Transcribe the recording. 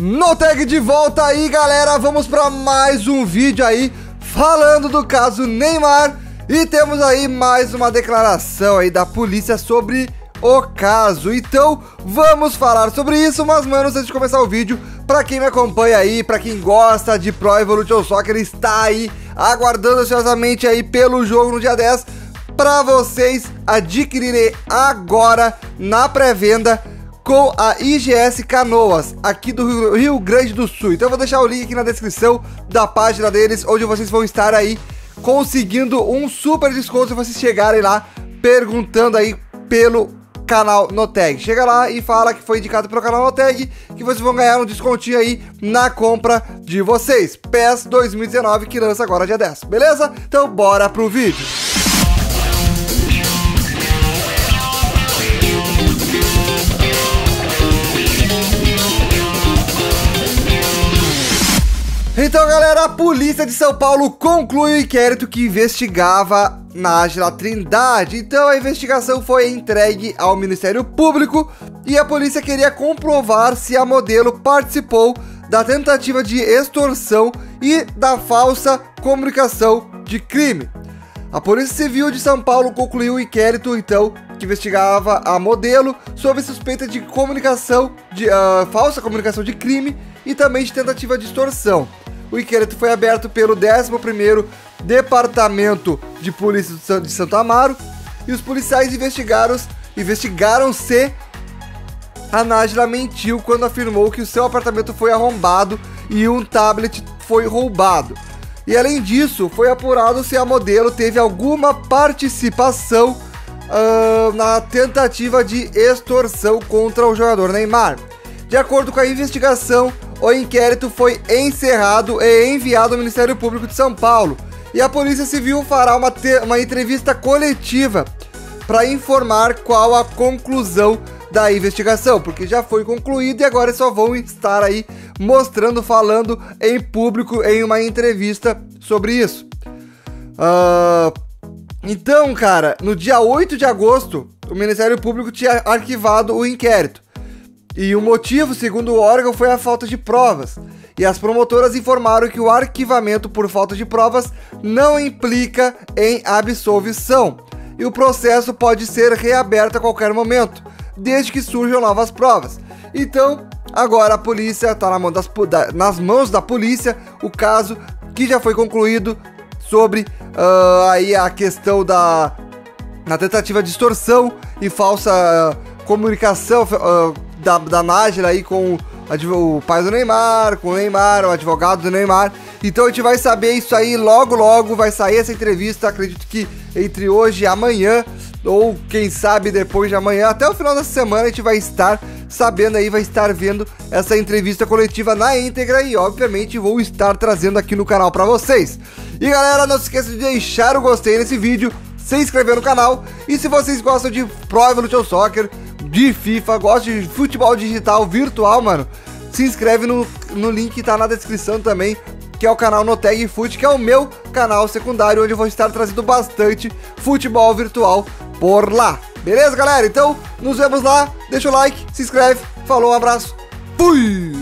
No tag de volta aí, galera. Vamos para mais um vídeo aí falando do caso Neymar e temos aí mais uma declaração aí da polícia sobre o caso. Então, vamos falar sobre isso, mas manos, antes de começar o vídeo, para quem me acompanha aí, para quem gosta de Pro Evolution Soccer, está aí aguardando ansiosamente aí pelo jogo no dia 10 para vocês adquirirem agora na pré-venda com a IGS Canoas, aqui do Rio Grande do Sul. Então eu vou deixar o link aqui na descrição da página deles, onde vocês vão estar aí conseguindo um super desconto se vocês chegarem lá perguntando aí pelo canal Noteg. Chega lá e fala que foi indicado pelo canal Noteg que vocês vão ganhar um descontinho aí na compra de vocês. PES 2019 que lança agora dia 10, beleza? Então bora pro vídeo. Então, galera, a polícia de São Paulo conclui o inquérito que investigava Nájila Trindade. Então, a investigação foi entregue ao Ministério Público e a polícia queria comprovar se a modelo participou da tentativa de extorsão e da falsa comunicação de crime. A Polícia Civil de São Paulo concluiu o inquérito, então, que investigava a modelo sob suspeita de comunicação, de uh, falsa comunicação de crime e também de tentativa de extorsão. O inquérito foi aberto pelo 11º Departamento de Polícia de Santo Amaro e os policiais investigaram, investigaram se a Nájila mentiu quando afirmou que o seu apartamento foi arrombado e um tablet foi roubado. E além disso, foi apurado se a modelo teve alguma participação uh, na tentativa de extorsão contra o jogador Neymar. De acordo com a investigação, o inquérito foi encerrado e enviado ao Ministério Público de São Paulo. E a Polícia Civil fará uma, uma entrevista coletiva para informar qual a conclusão da investigação, porque já foi concluído e agora só vão estar aí mostrando, falando em público em uma entrevista sobre isso. Uh, então, cara, no dia 8 de agosto, o Ministério Público tinha arquivado o inquérito. E o motivo, segundo o órgão, foi a falta de provas. E as promotoras informaram que o arquivamento por falta de provas não implica em absolvição. E o processo pode ser reaberto a qualquer momento, desde que surjam novas provas. Então, agora a polícia está na mão das, nas mãos da polícia o caso que já foi concluído sobre uh, aí a questão da na tentativa de extorsão e falsa uh, comunicação uh, da, da aí com o pai do Neymar, com o Neymar, o advogado do Neymar. Então a gente vai saber isso aí logo, logo. Vai sair essa entrevista, acredito que entre hoje e amanhã, ou quem sabe depois de amanhã, até o final dessa semana a gente vai estar sabendo aí, vai estar vendo essa entrevista coletiva na íntegra e obviamente vou estar trazendo aqui no canal para vocês. E galera, não se esqueça de deixar o gostei nesse vídeo, se inscrever no canal e se vocês gostam de Pro Evolution Soccer, de FIFA, gosta de futebol digital virtual, mano, se inscreve no, no link que tá na descrição também, que é o canal Noteg Foot, que é o meu canal secundário, onde eu vou estar trazendo bastante futebol virtual por lá. Beleza, galera? Então, nos vemos lá. Deixa o like, se inscreve. Falou, um abraço. Fui!